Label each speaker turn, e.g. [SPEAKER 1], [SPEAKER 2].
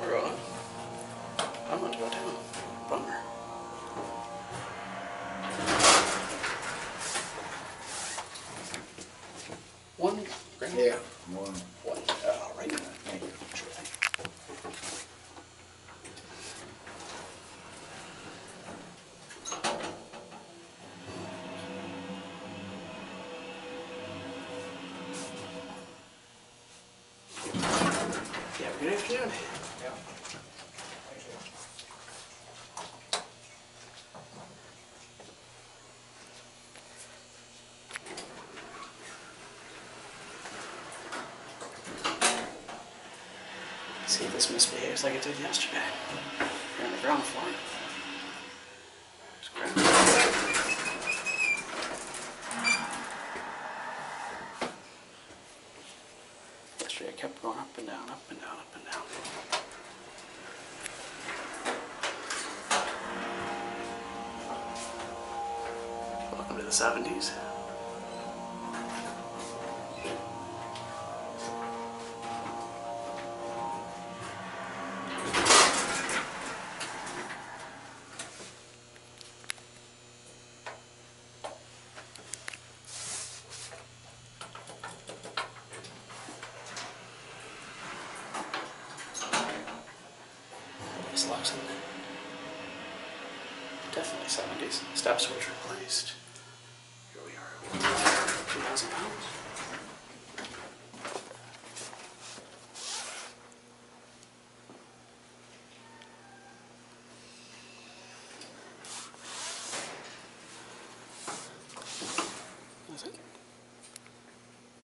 [SPEAKER 1] We're on. I'm gonna go down. Bummer. One grand? Yeah,
[SPEAKER 2] one.
[SPEAKER 1] One. All right. Thank you. Sure Yeah, good afternoon. See if this misbehaves like it did yesterday. You're on the ground floor. Yesterday I kept going up and down, up and down, up and down. Welcome to the 70s. In. Definitely 70s. Stop switch replaced. Here we are. 2,000 pounds.